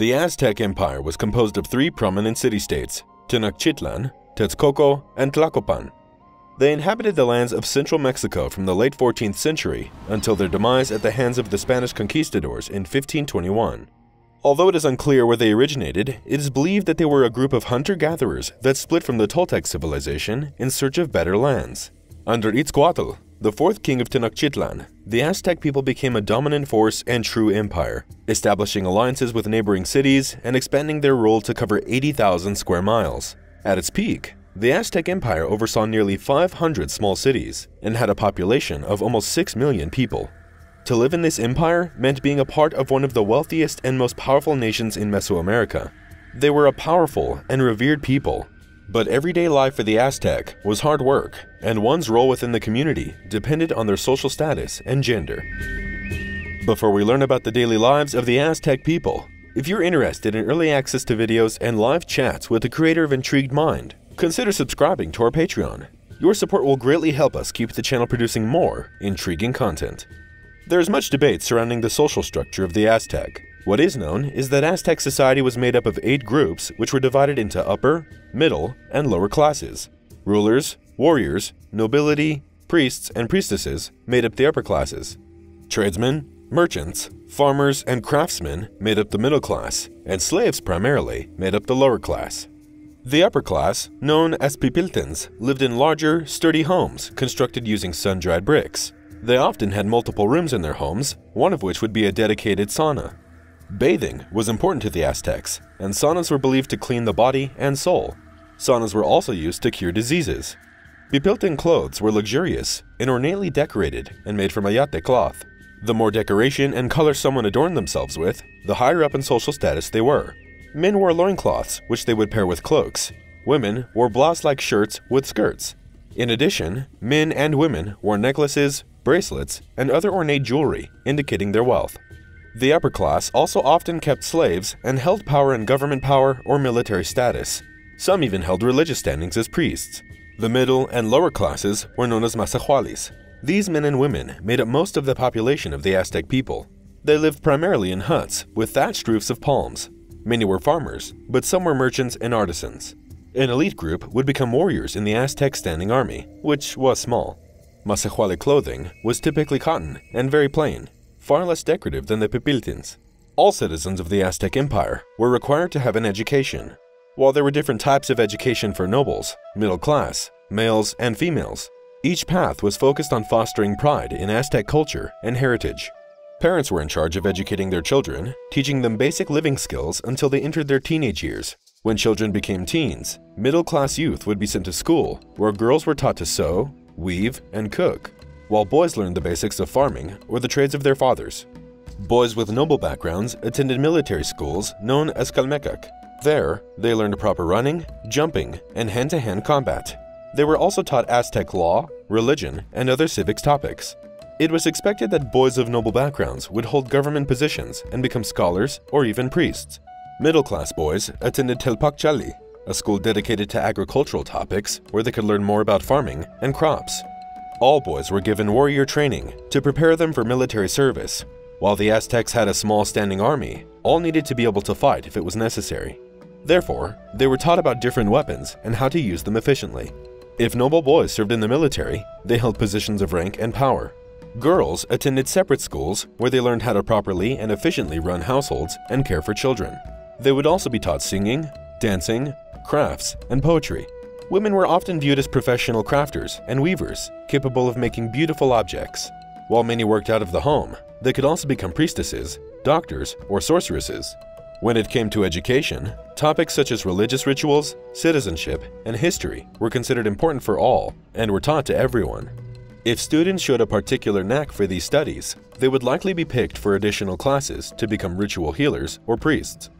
The Aztec Empire was composed of three prominent city-states, Tenochtitlan, Tetzcoco, and Tlacopan. They inhabited the lands of central Mexico from the late 14th century until their demise at the hands of the Spanish conquistadors in 1521. Although it is unclear where they originated, it is believed that they were a group of hunter-gatherers that split from the Toltec civilization in search of better lands. Under Itzcoatl, the fourth king of Tenochtitlan, the Aztec people became a dominant force and true empire, establishing alliances with neighboring cities and expanding their rule to cover 80,000 square miles. At its peak, the Aztec Empire oversaw nearly 500 small cities and had a population of almost 6 million people. To live in this empire meant being a part of one of the wealthiest and most powerful nations in Mesoamerica. They were a powerful and revered people but everyday life for the Aztec was hard work, and one's role within the community depended on their social status and gender. Before we learn about the daily lives of the Aztec people, if you're interested in early access to videos and live chats with the creator of Intrigued Mind, consider subscribing to our Patreon. Your support will greatly help us keep the channel producing more intriguing content. There is much debate surrounding the social structure of the Aztec, what is known is that Aztec society was made up of eight groups which were divided into upper, middle, and lower classes. Rulers, warriors, nobility, priests, and priestesses made up the upper classes. Tradesmen, merchants, farmers, and craftsmen made up the middle class, and slaves primarily made up the lower class. The upper class, known as Pipiltins, lived in larger, sturdy homes constructed using sun-dried bricks. They often had multiple rooms in their homes, one of which would be a dedicated sauna. Bathing was important to the Aztecs, and saunas were believed to clean the body and soul. Saunas were also used to cure diseases. Pipiltin clothes were luxurious and ornately decorated and made from ayate cloth. The more decoration and color someone adorned themselves with, the higher up in social status they were. Men wore loincloths, which they would pair with cloaks. Women wore blouse-like shirts with skirts. In addition, men and women wore necklaces, bracelets, and other ornate jewelry, indicating their wealth. The upper class also often kept slaves and held power in government power or military status. Some even held religious standings as priests. The middle and lower classes were known as masehualis. These men and women made up most of the population of the Aztec people. They lived primarily in huts with thatched roofs of palms. Many were farmers, but some were merchants and artisans. An elite group would become warriors in the Aztec standing army, which was small. Masehuali clothing was typically cotton and very plain, far less decorative than the Pipiltins. All citizens of the Aztec Empire were required to have an education. While there were different types of education for nobles, middle class, males, and females, each path was focused on fostering pride in Aztec culture and heritage. Parents were in charge of educating their children, teaching them basic living skills until they entered their teenage years. When children became teens, middle-class youth would be sent to school, where girls were taught to sew, weave, and cook while boys learned the basics of farming or the trades of their fathers. Boys with noble backgrounds attended military schools known as Calmecac. There, they learned proper running, jumping, and hand-to-hand -hand combat. They were also taught Aztec law, religion, and other civics topics. It was expected that boys of noble backgrounds would hold government positions and become scholars or even priests. Middle-class boys attended Telpochcalli, a school dedicated to agricultural topics where they could learn more about farming and crops. All boys were given warrior training to prepare them for military service. While the Aztecs had a small standing army, all needed to be able to fight if it was necessary. Therefore, they were taught about different weapons and how to use them efficiently. If noble boys served in the military, they held positions of rank and power. Girls attended separate schools where they learned how to properly and efficiently run households and care for children. They would also be taught singing, dancing, crafts, and poetry. Women were often viewed as professional crafters and weavers, capable of making beautiful objects. While many worked out of the home, they could also become priestesses, doctors, or sorceresses. When it came to education, topics such as religious rituals, citizenship, and history were considered important for all and were taught to everyone. If students showed a particular knack for these studies, they would likely be picked for additional classes to become ritual healers or priests.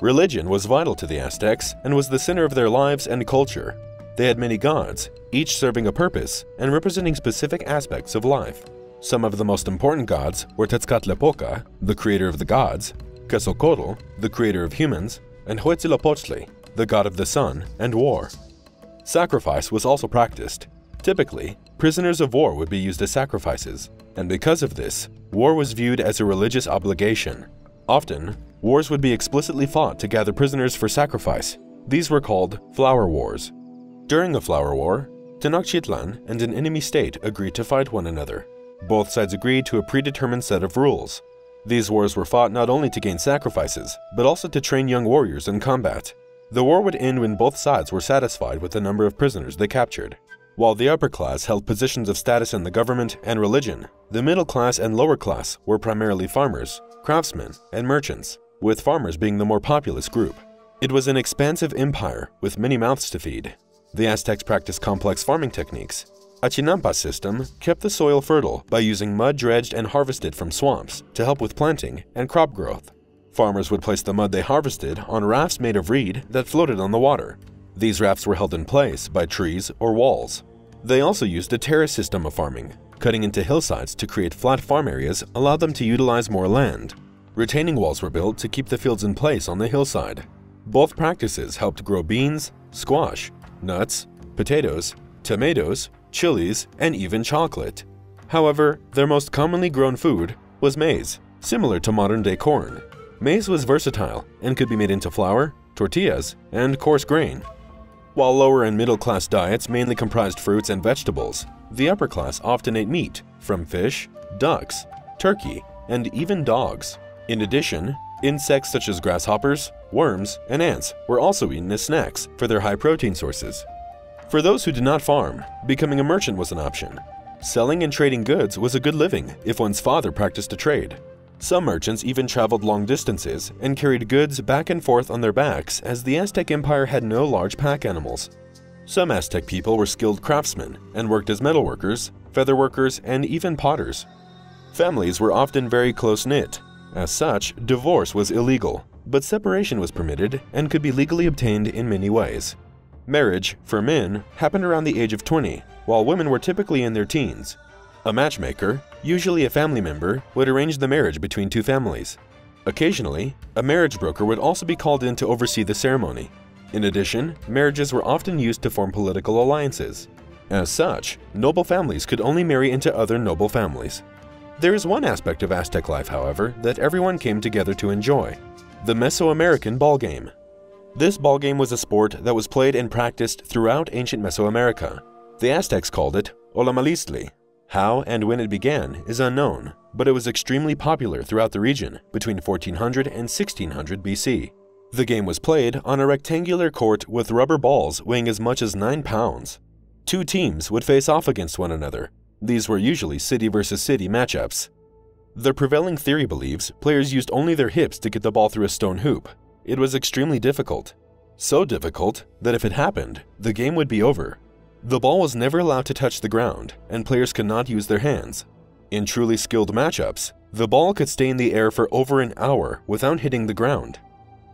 Religion was vital to the Aztecs and was the center of their lives and culture. They had many gods, each serving a purpose and representing specific aspects of life. Some of the most important gods were Tezcatlipoca, the creator of the gods, Quetzalcoatl, the creator of humans, and Huitzilopochtli, the god of the sun and war. Sacrifice was also practiced. Typically, prisoners of war would be used as sacrifices, and because of this, war was viewed as a religious obligation. Often, Wars would be explicitly fought to gather prisoners for sacrifice. These were called Flower Wars. During the Flower War, Tenochtitlan and an enemy state agreed to fight one another. Both sides agreed to a predetermined set of rules. These wars were fought not only to gain sacrifices, but also to train young warriors in combat. The war would end when both sides were satisfied with the number of prisoners they captured. While the upper class held positions of status in the government and religion, the middle class and lower class were primarily farmers, craftsmen, and merchants, with farmers being the more populous group. It was an expansive empire with many mouths to feed. The Aztecs practiced complex farming techniques. A chinampa system kept the soil fertile by using mud dredged and harvested from swamps to help with planting and crop growth. Farmers would place the mud they harvested on rafts made of reed that floated on the water. These rafts were held in place by trees or walls. They also used a terrace system of farming. Cutting into hillsides to create flat farm areas allowed them to utilize more land. Retaining walls were built to keep the fields in place on the hillside. Both practices helped grow beans, squash, nuts, potatoes, tomatoes, chilies, and even chocolate. However, their most commonly grown food was maize, similar to modern-day corn. Maize was versatile and could be made into flour, tortillas, and coarse grain. While lower and middle class diets mainly comprised fruits and vegetables, the upper class often ate meat from fish, ducks, turkey, and even dogs. In addition, insects such as grasshoppers, worms, and ants were also eaten as snacks for their high protein sources. For those who did not farm, becoming a merchant was an option. Selling and trading goods was a good living if one's father practiced a trade. Some merchants even traveled long distances and carried goods back and forth on their backs as the Aztec Empire had no large pack animals. Some Aztec people were skilled craftsmen and worked as metalworkers, featherworkers, and even potters. Families were often very close-knit. As such, divorce was illegal, but separation was permitted and could be legally obtained in many ways. Marriage, for men, happened around the age of 20, while women were typically in their teens. A matchmaker, usually a family member, would arrange the marriage between two families. Occasionally, a marriage broker would also be called in to oversee the ceremony. In addition, marriages were often used to form political alliances. As such, noble families could only marry into other noble families. There is one aspect of Aztec life, however, that everyone came together to enjoy the Mesoamerican ball game. This ball game was a sport that was played and practiced throughout ancient Mesoamerica. The Aztecs called it Ullamaliztli, how and when it began is unknown, but it was extremely popular throughout the region between 1400 and 1600 BC. The game was played on a rectangular court with rubber balls weighing as much as 9 pounds. Two teams would face off against one another. These were usually city versus city matchups. The prevailing theory believes players used only their hips to get the ball through a stone hoop. It was extremely difficult. So difficult that if it happened, the game would be over the ball was never allowed to touch the ground, and players could not use their hands. In truly skilled matchups, the ball could stay in the air for over an hour without hitting the ground.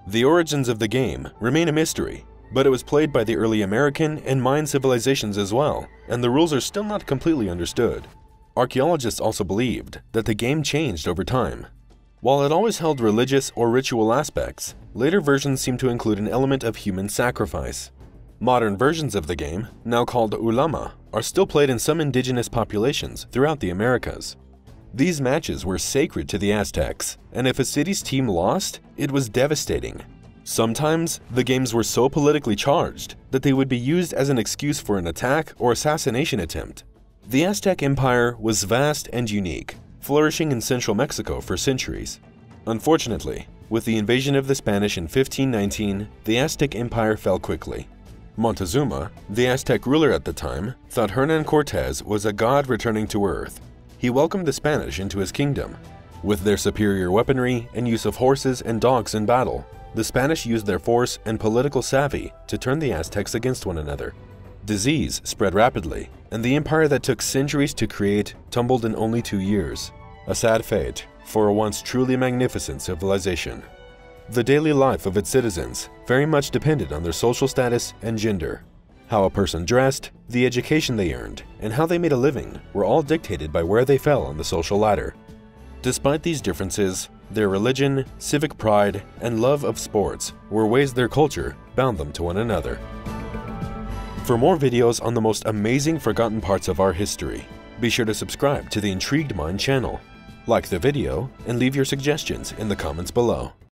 The origins of the game remain a mystery, but it was played by the early American and Mayan civilizations as well, and the rules are still not completely understood. Archaeologists also believed that the game changed over time. While it always held religious or ritual aspects, later versions seem to include an element of human sacrifice. Modern versions of the game, now called Ulama, are still played in some indigenous populations throughout the Americas. These matches were sacred to the Aztecs, and if a city's team lost, it was devastating. Sometimes, the games were so politically charged that they would be used as an excuse for an attack or assassination attempt. The Aztec Empire was vast and unique, flourishing in central Mexico for centuries. Unfortunately, with the invasion of the Spanish in 1519, the Aztec Empire fell quickly. Montezuma, the Aztec ruler at the time, thought Hernan Cortez was a god returning to Earth. He welcomed the Spanish into his kingdom. With their superior weaponry and use of horses and dogs in battle, the Spanish used their force and political savvy to turn the Aztecs against one another. Disease spread rapidly, and the empire that took centuries to create tumbled in only two years. A sad fate for a once truly magnificent civilization. The daily life of its citizens very much depended on their social status and gender. How a person dressed, the education they earned, and how they made a living were all dictated by where they fell on the social ladder. Despite these differences, their religion, civic pride, and love of sports were ways their culture bound them to one another. For more videos on the most amazing forgotten parts of our history, be sure to subscribe to the Intrigued Mind channel. Like the video and leave your suggestions in the comments below.